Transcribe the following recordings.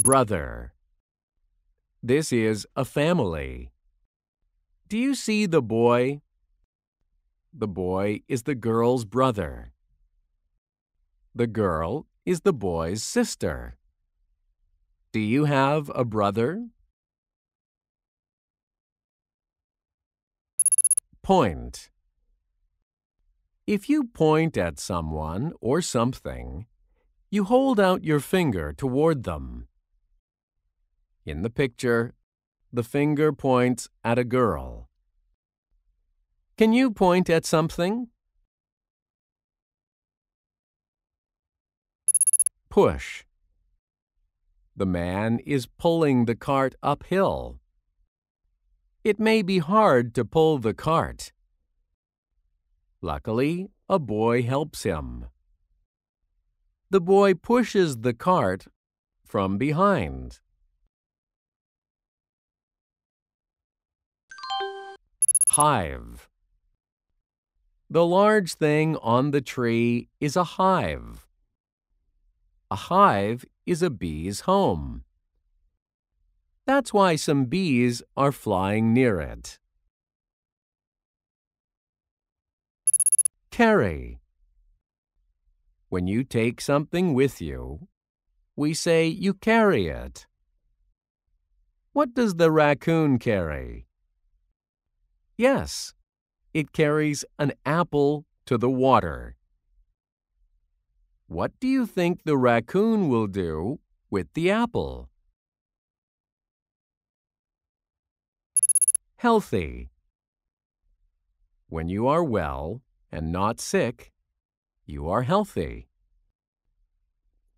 Brother. This is a family. Do you see the boy? The boy is the girl's brother. The girl is the boy's sister. Do you have a brother? Point. If you point at someone or something, you hold out your finger toward them. In the picture, the finger points at a girl. Can you point at something? Push. The man is pulling the cart uphill. It may be hard to pull the cart. Luckily, a boy helps him. The boy pushes the cart from behind. Hive. The large thing on the tree is a hive. A hive is a bee's home. That's why some bees are flying near it. Carry. When you take something with you, we say you carry it. What does the raccoon carry? Yes, it carries an apple to the water. What do you think the raccoon will do with the apple? Healthy. When you are well and not sick, you are healthy.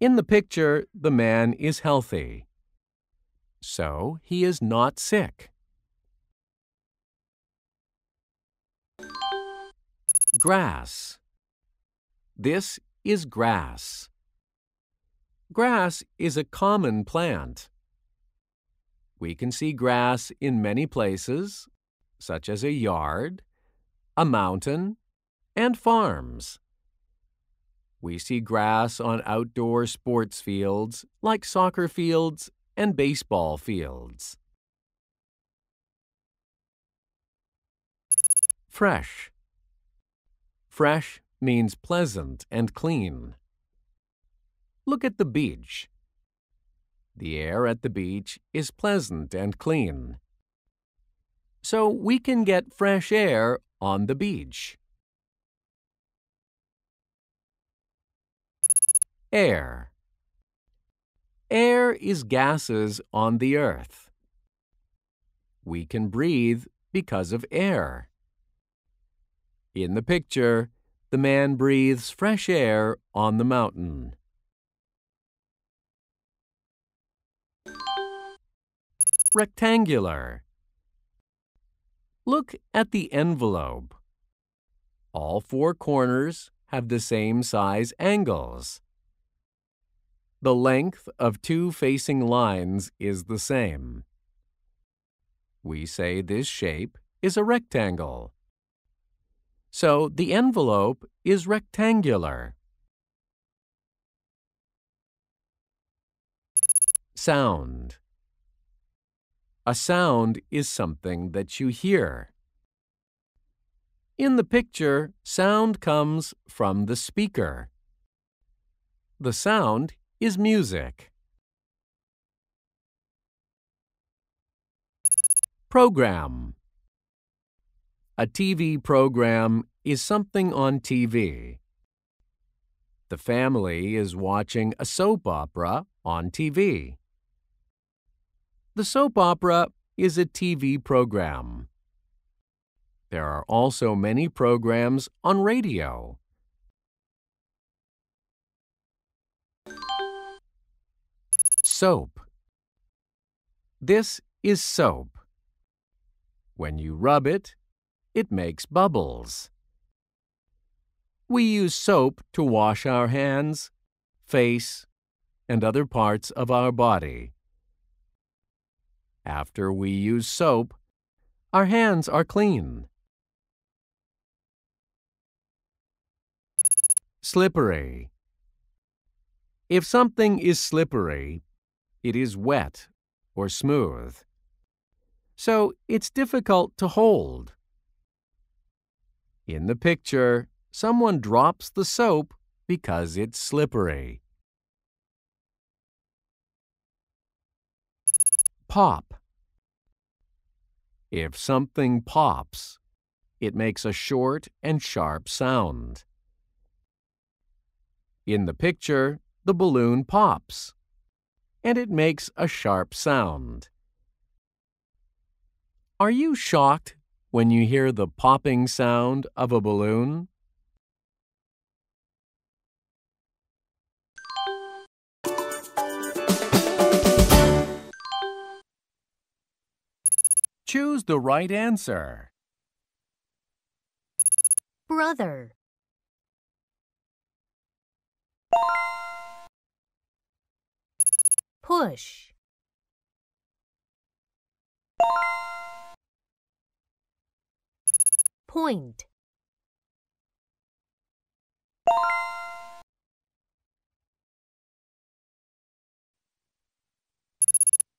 In the picture, the man is healthy. So he is not sick. Grass. This is grass. Grass is a common plant. We can see grass in many places, such as a yard, a mountain, and farms. We see grass on outdoor sports fields like soccer fields and baseball fields. Fresh. Fresh means pleasant and clean. Look at the beach. The air at the beach is pleasant and clean. So we can get fresh air on the beach. Air. Air is gases on the earth. We can breathe because of air. In the picture, the man breathes fresh air on the mountain. Rectangular. Look at the envelope. All four corners have the same size angles. The length of two facing lines is the same. We say this shape is a rectangle. So the envelope is rectangular. Sound. A sound is something that you hear. In the picture, sound comes from the speaker. The sound is music. Program. A TV program is something on TV. The family is watching a soap opera on TV. The soap opera is a TV program. There are also many programs on radio. Soap. This is soap. When you rub it, it makes bubbles. We use soap to wash our hands, face, and other parts of our body. After we use soap, our hands are clean. Slippery. If something is slippery, it is wet or smooth. So it's difficult to hold. In the picture, someone drops the soap because it's slippery. Pop. If something pops, it makes a short and sharp sound. In the picture, the balloon pops, and it makes a sharp sound. Are you shocked when you hear the popping sound of a balloon? Choose the right answer. brother, push, point,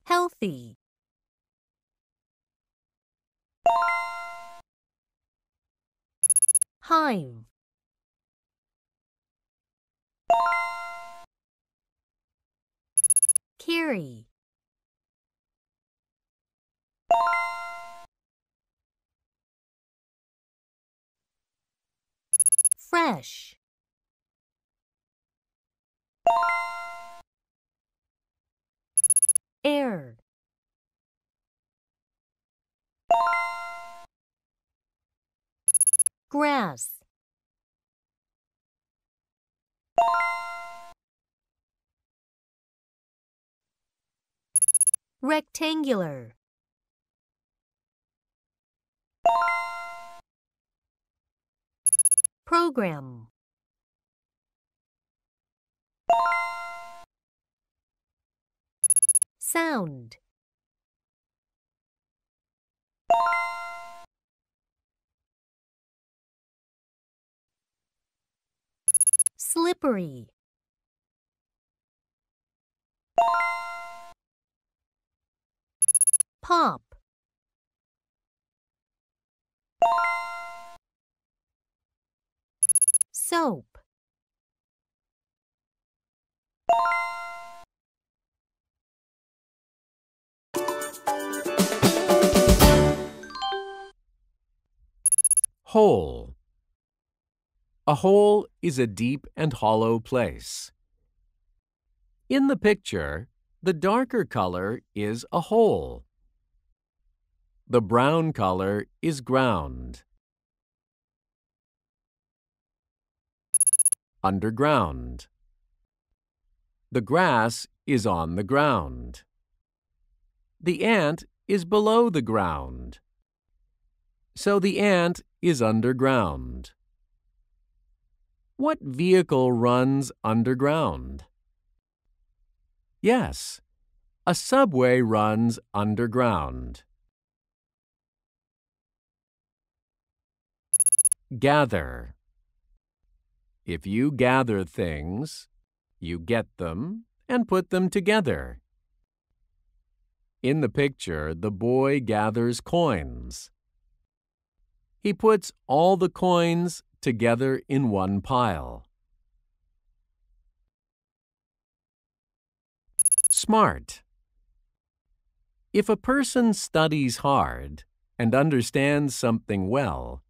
healthy, hive, carry, fresh, air, grass, rectangular, program, sound, slippery, pop, soap, Hole. A hole is a deep and hollow place. In the picture, the darker color is a hole. The brown color is ground. Underground. The grass is on the ground. The ant is below the ground. So the ant is underground. What vehicle runs underground? Yes, a subway runs underground. Gather. If you gather things, you get them and put them together. In the picture, the boy gathers coins. He puts all the coins together in one pile. Smart. If a person studies hard and understands something well,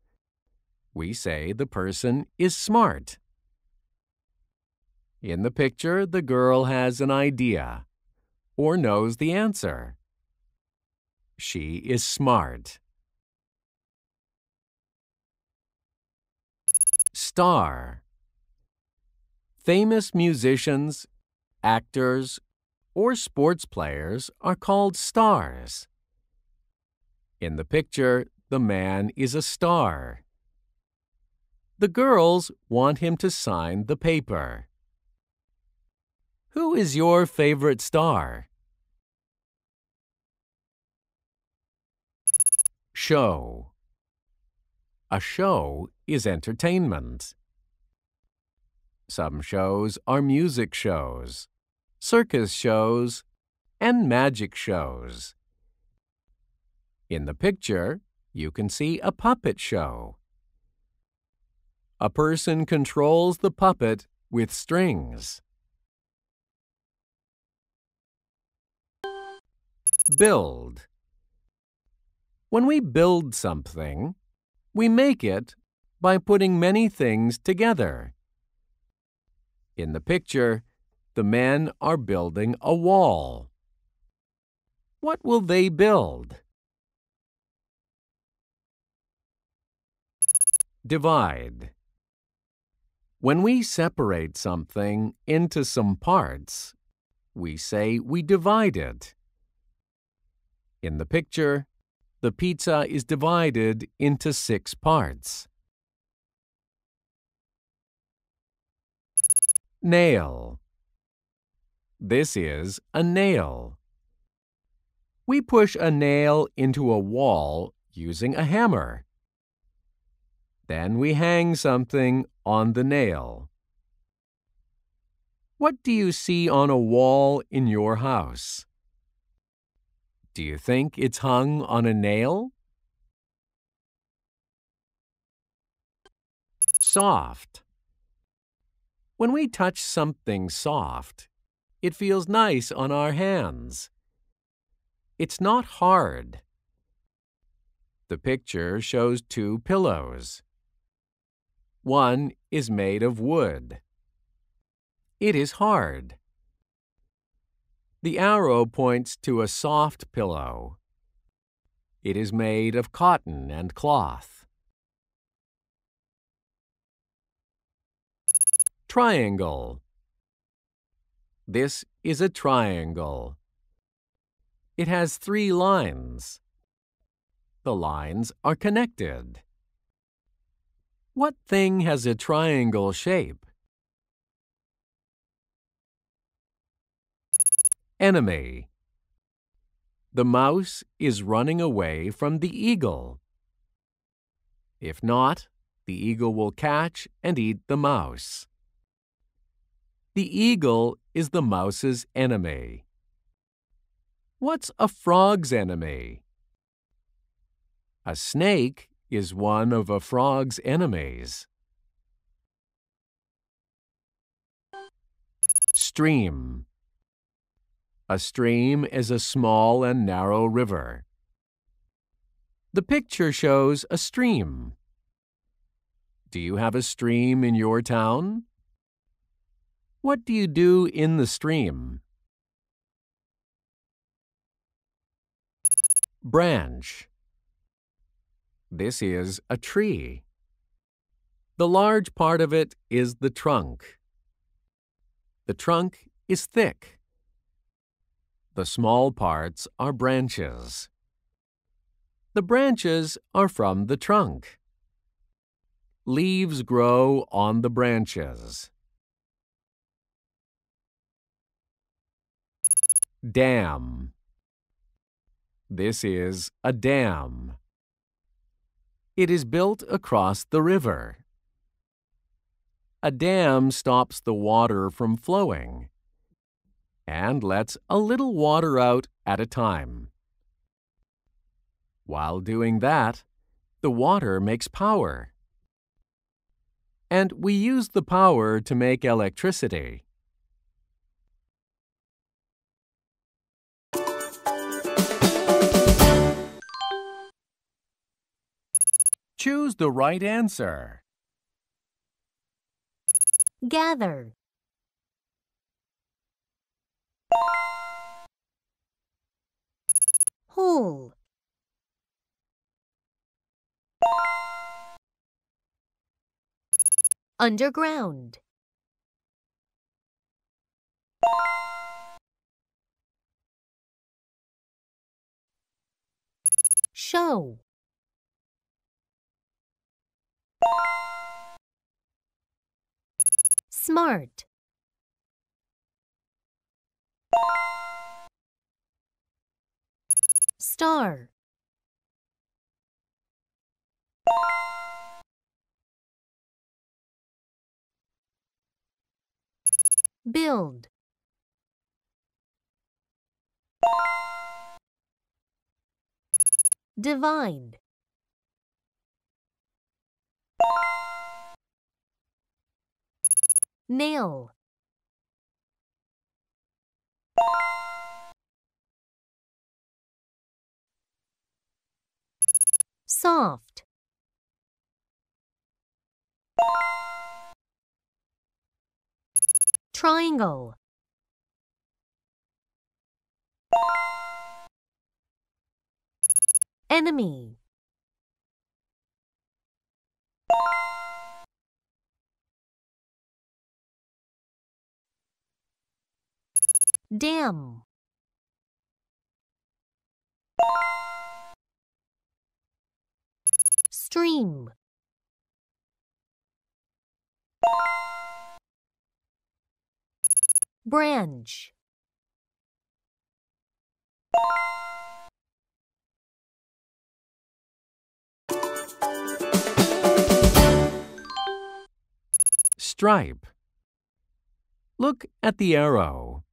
we say the person is smart. In the picture, the girl has an idea or knows the answer. She is smart. Star. Famous musicians, actors, or sports players are called stars. In the picture, the man is a star. The girls want him to sign the paper. Who is your favorite star? Show. A show is entertainment. Some shows are music shows, circus shows, and magic shows. In the picture, you can see a puppet show. A person controls the puppet with strings. Build. When we build something, we make it by putting many things together. In the picture, the men are building a wall. What will they build? Divide. When we separate something into some parts, we say we divide it. In the picture, the pizza is divided into six parts. Nail. This is a nail. We push a nail into a wall using a hammer. Then we hang something on the nail. What do you see on a wall in your house? Do you think it's hung on a nail? Soft. When we touch something soft, it feels nice on our hands. It's not hard. The picture shows two pillows. One is made of wood. It is hard. The arrow points to a soft pillow. It is made of cotton and cloth. Triangle. This is a triangle. It has three lines. The lines are connected. What thing has a triangle shape? Enemy. The mouse is running away from the eagle. If not, the eagle will catch and eat the mouse. The eagle is the mouse's enemy. What's a frog's enemy? A snake is one of a frog's enemies. Stream. A stream is a small and narrow river. The picture shows a stream. Do you have a stream in your town? What do you do in the stream? Branch. This is a tree. The large part of it is the trunk. The trunk is thick. The small parts are branches. The branches are from the trunk. Leaves grow on the branches. Dam. This is a dam. It is built across the river. A dam stops the water from flowing and lets a little water out at a time. While doing that, the water makes power. And we use the power to make electricity. Choose the right answer. Gather. Hole. Underground. Show. Smart. Star. Build. divide, nail, soft, triangle, enemy, dam, stream, branch, Stripe. Look at the arrow.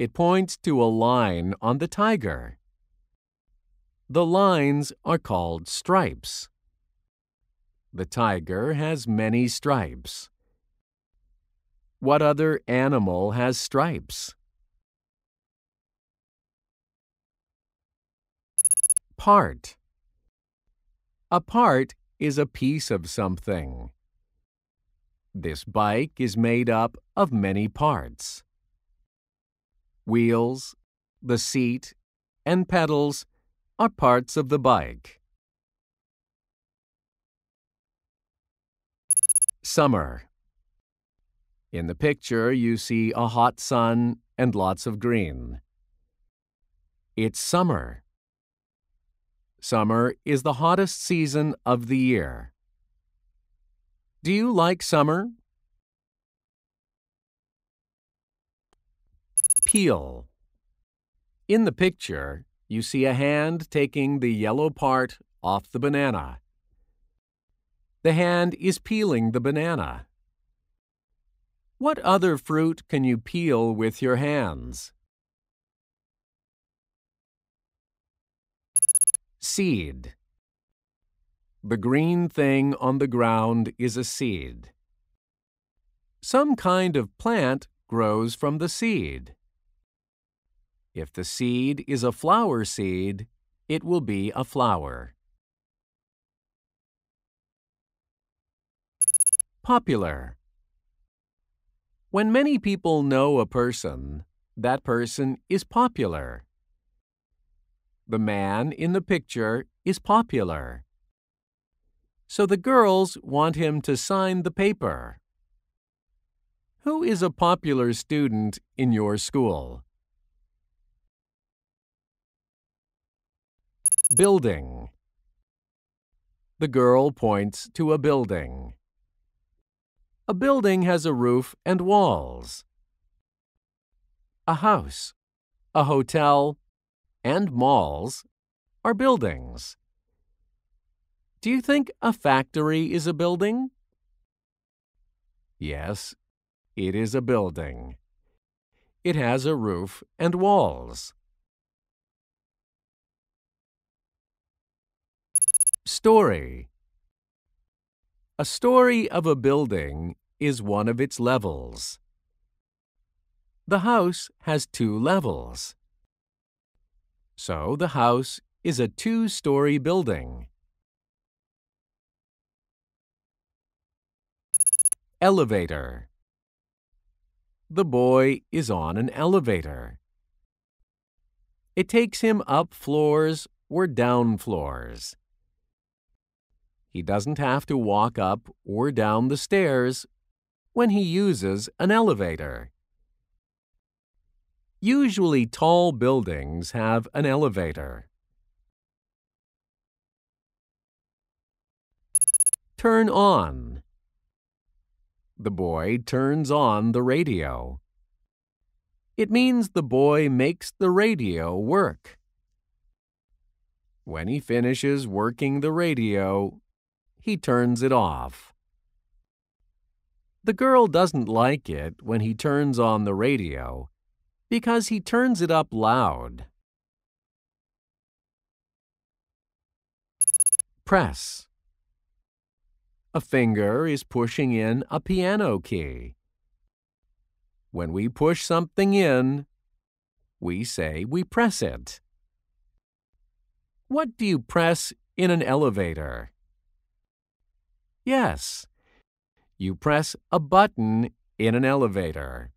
It points to a line on the tiger. The lines are called stripes. The tiger has many stripes. What other animal has stripes? Part. A part is a piece of something. This bike is made up of many parts. Wheels, the seat, and pedals are parts of the bike. Summer. In the picture, you see a hot sun and lots of green. It's summer. Summer is the hottest season of the year. Do you like summer? Peel. In the picture, you see a hand taking the yellow part off the banana. The hand is peeling the banana. What other fruit can you peel with your hands? Seed. The green thing on the ground is a seed. Some kind of plant grows from the seed. If the seed is a flower seed, it will be a flower. Popular. When many people know a person, that person is popular. The man in the picture is popular so the girls want him to sign the paper. Who is a popular student in your school? Building. The girl points to a building. A building has a roof and walls. A house, a hotel, and malls are buildings. Do you think a factory is a building? Yes, it is a building. It has a roof and walls. Story A story of a building is one of its levels. The house has two levels. So the house is a two-story building. Elevator. The boy is on an elevator. It takes him up floors or down floors. He doesn't have to walk up or down the stairs when he uses an elevator. Usually tall buildings have an elevator. Turn on. The boy turns on the radio. It means the boy makes the radio work. When he finishes working the radio, he turns it off. The girl doesn't like it when he turns on the radio Because he turns it up loud. Press. A finger is pushing in a piano key. When we push something in, we say we press it. What do you press in an elevator? Yes, you press a button in an elevator.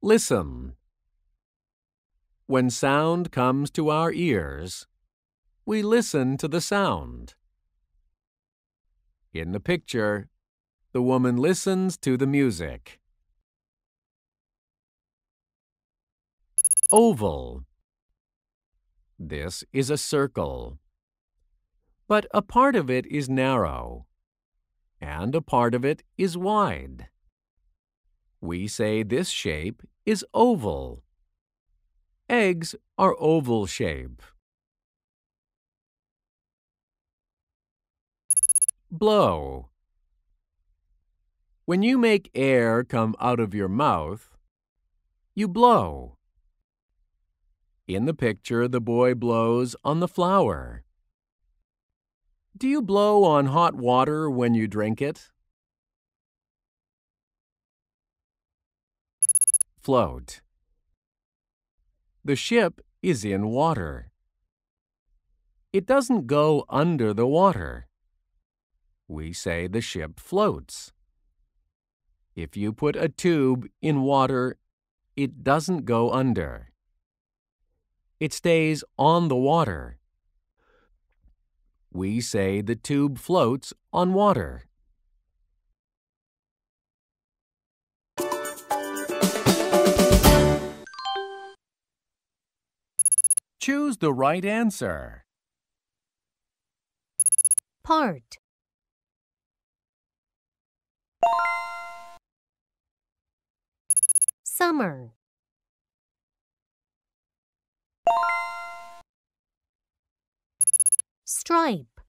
Listen. When sound comes to our ears, we listen to the sound. In the picture, the woman listens to the music. Oval. This is a circle. But a part of it is narrow, and a part of it is wide. We say this shape is oval. Eggs are oval shape. Blow. When you make air come out of your mouth, you blow. In the picture, the boy blows on the flower. Do you blow on hot water when you drink it? Float. The ship is in water. It doesn't go under the water. We say the ship floats. If you put a tube in water, it doesn't go under. It stays on the water. We say the tube floats on water. Choose the right answer. Part. Summer. Stripe.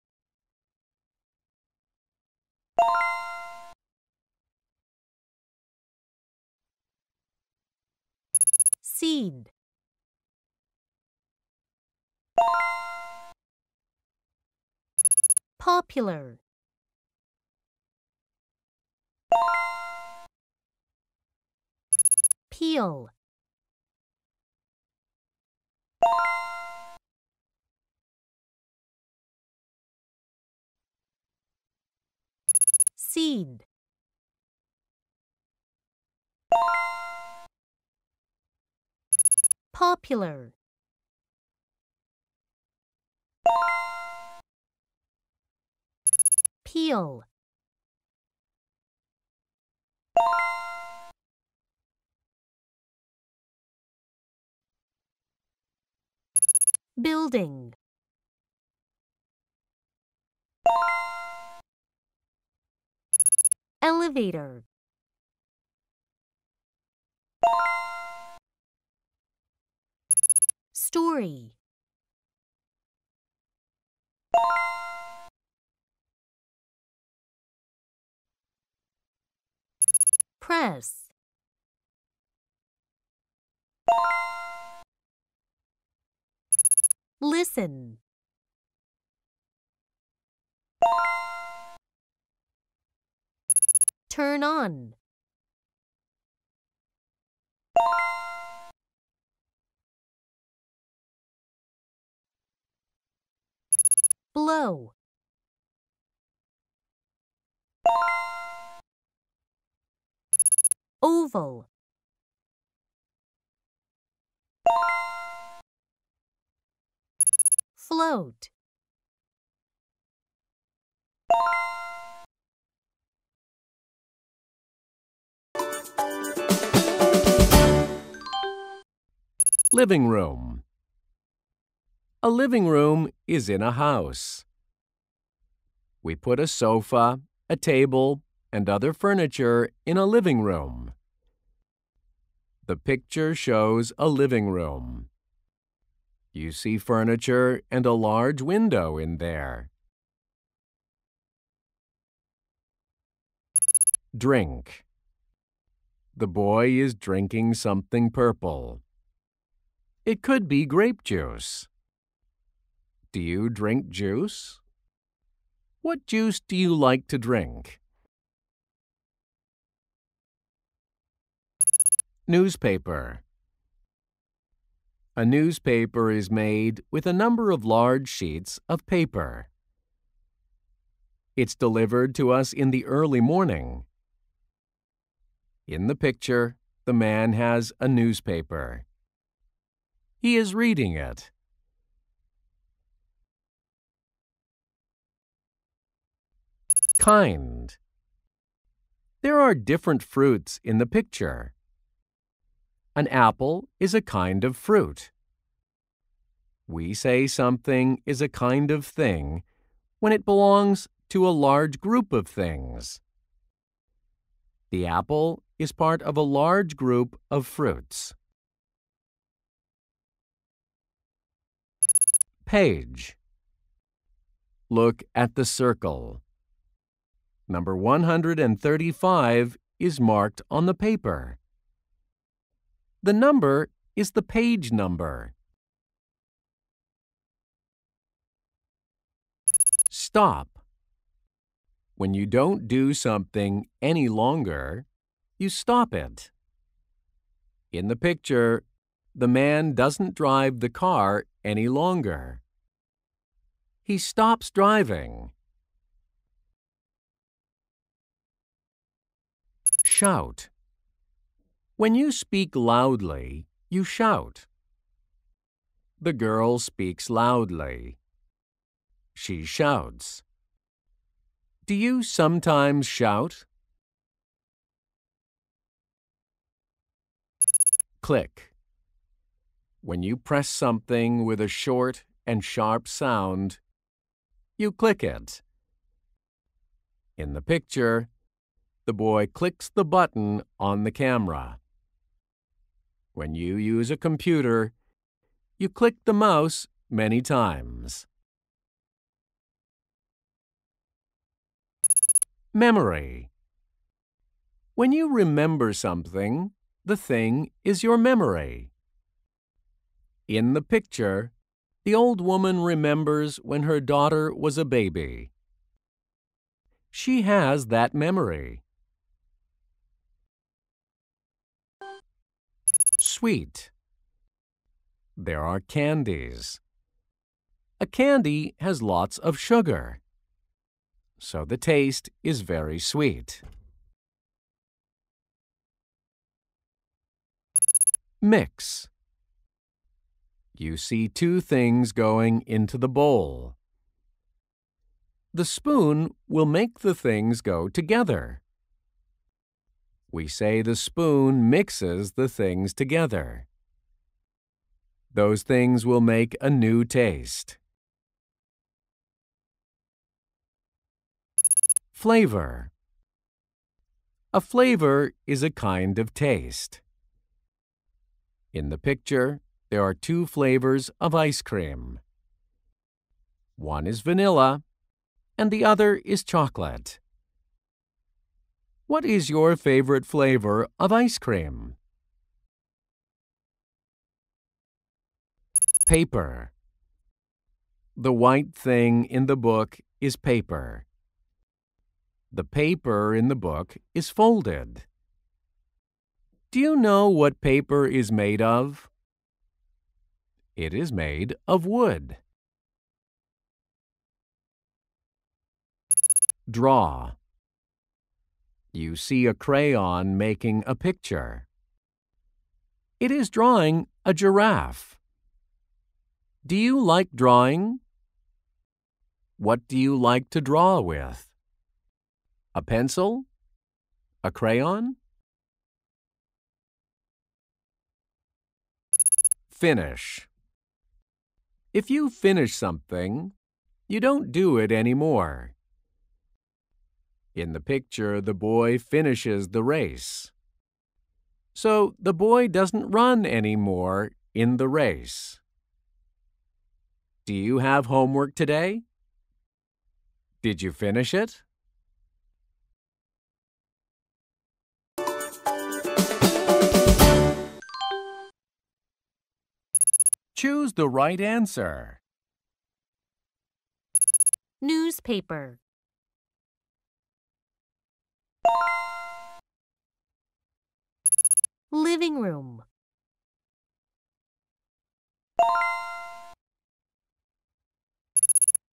Seed. Popular. Peel. Seed. Popular. Peel. Building. Elevator. Story. Press. Listen. Turn on. Blow. Oval. Float. Living room. A living room is in a house. We put a sofa, a table, and other furniture in a living room. The picture shows a living room. You see furniture and a large window in there. Drink. The boy is drinking something purple. It could be grape juice. Do you drink juice? What juice do you like to drink? Newspaper. A newspaper is made with a number of large sheets of paper. It's delivered to us in the early morning. In the picture, the man has a newspaper. He is reading it. Kind. There are different fruits in the picture. An apple is a kind of fruit. We say something is a kind of thing when it belongs to a large group of things. The apple is part of a large group of fruits. Page. Look at the circle. Number 135 is marked on the paper. The number is the page number. Stop. When you don't do something any longer, you stop it. In the picture, the man doesn't drive the car any longer. He stops driving. Shout. When you speak loudly, you shout. The girl speaks loudly. She shouts. Do you sometimes shout? Click. When you press something with a short and sharp sound, you click it. In the picture, the boy clicks the button on the camera. When you use a computer, you click the mouse many times. Memory. When you remember something, the thing is your memory. In the picture, the old woman remembers when her daughter was a baby. She has that memory. Sweet. There are candies. A candy has lots of sugar, so the taste is very sweet. Mix. You see two things going into the bowl. The spoon will make the things go together. We say the spoon mixes the things together. Those things will make a new taste. Flavor. A flavor is a kind of taste. In the picture, there are two flavors of ice cream. One is vanilla, and the other is chocolate. What is your favorite flavor of ice cream? Paper. The white thing in the book is paper. The paper in the book is folded. Do you know what paper is made of? It is made of wood. Draw. You see a crayon making a picture. It is drawing a giraffe. Do you like drawing? What do you like to draw with? A pencil? A crayon? Finish. If you finish something, you don't do it anymore. In the picture, the boy finishes the race. So the boy doesn't run anymore in the race. Do you have homework today? Did you finish it? Choose the right answer. Newspaper. Living room.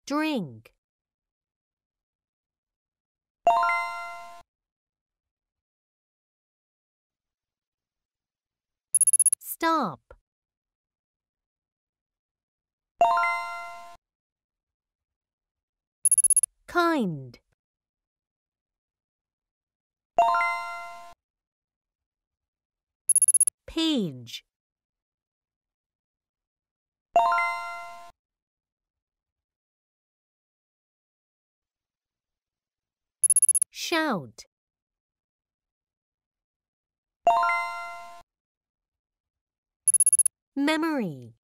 Drink. Stop. Kind. Page. Shout. Memory.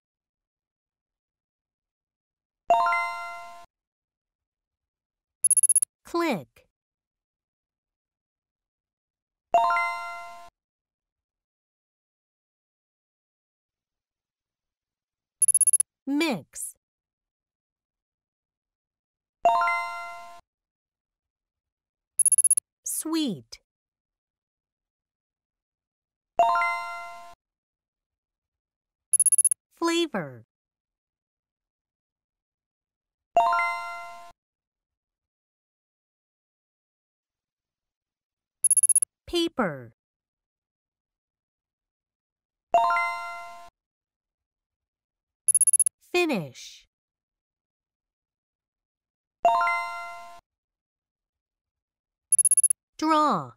Click. Mix. Sweet. Flavor. Paper. Finish. Draw.